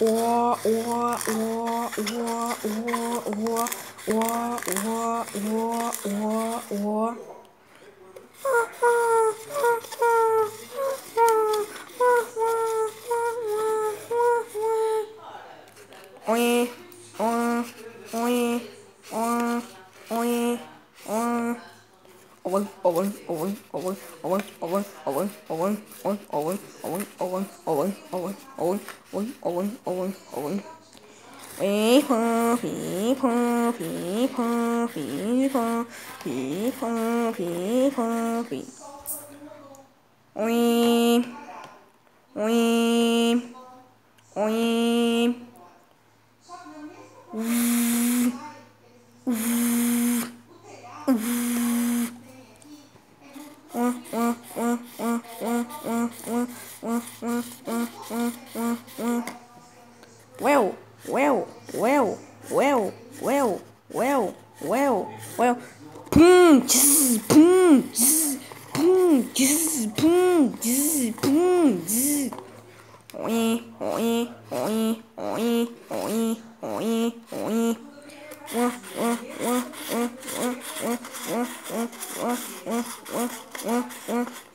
Or, 어원 어원 어원 어원 어원 어원 어원 어원 어원 어원 어원 어원 어원 어원 어원 어원 어원 어원 어원 비퍼 비퍼 비퍼 비퍼 비퍼 비퍼 비 오임 오임 오임 우우 우우 Well, well, well, well, well, well, well, well. Boom, zzz, boom, zzz, boom, zzz, boom, zzz, boom, zzz. Oi, oi, oi, oi, oi, oi, oi. uh, uh, uh, uh, uh.